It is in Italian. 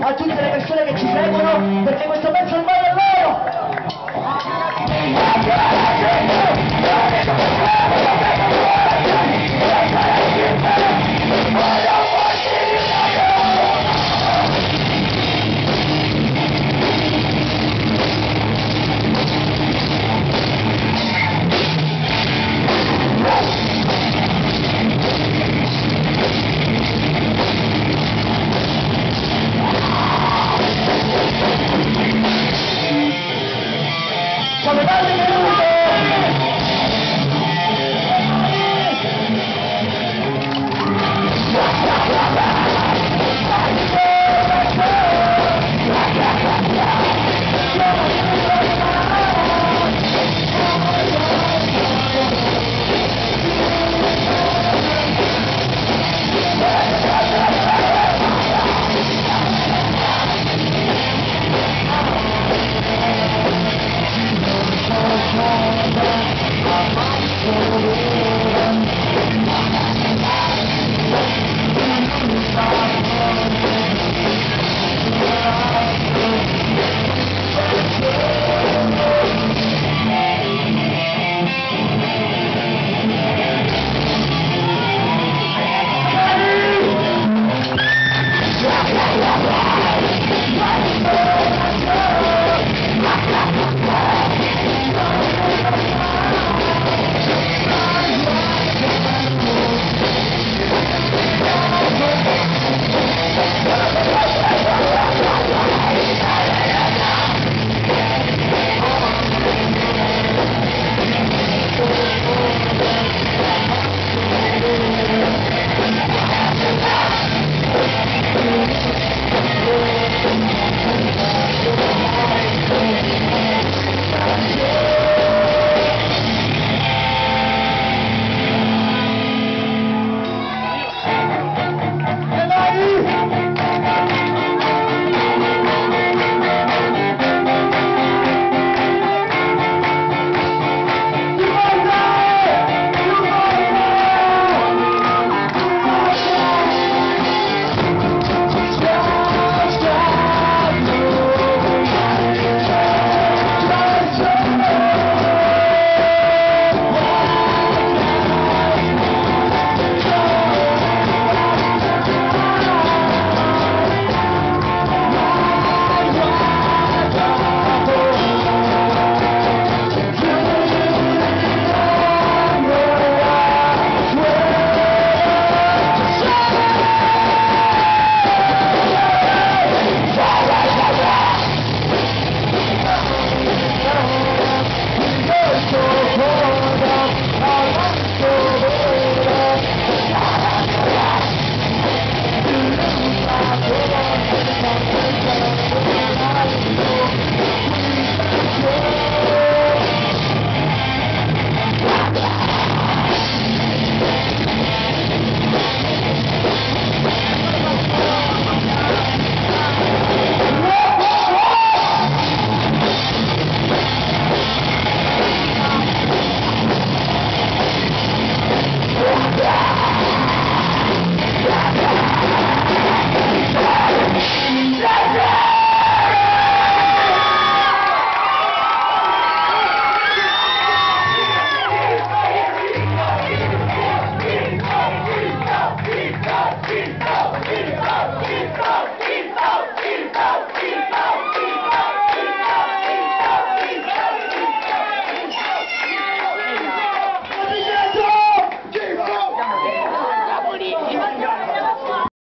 a tutte le persone che ci seguono perché questo Yeah.